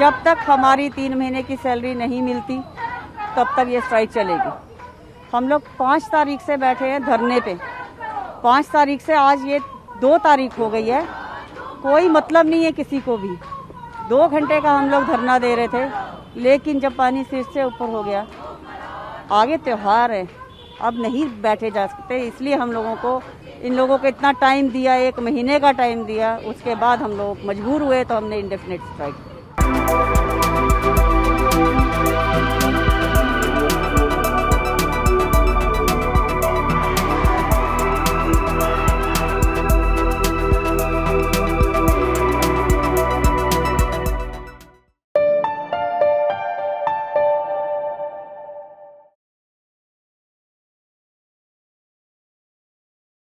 जब तक हमारी तीन महीने की सैलरी नहीं मिलती, तब तक ये स्ट्राइक चलेगी। हम लोग पाँच तारीख से बैठे हैं धरने पे। पाँच तारीख से आज ये दो तारीख हो गई है। कोई मतलब नहीं है किसी को भी। दो घंटे का हम लोग धरना दे रहे थे, लेकिन जब पानी सिर से ऊपर हो गया। आगे त्यौहार है। अब नहीं बैठे जा सकते, इसलिए हम लोगों को, इन लोगों को इतना टाइम दिया, एक महीने का टाइम दिया। उसके बाद हम लोग मजबूर हुए तो हमने इंडेफिनेट स्ट्राइक Bye.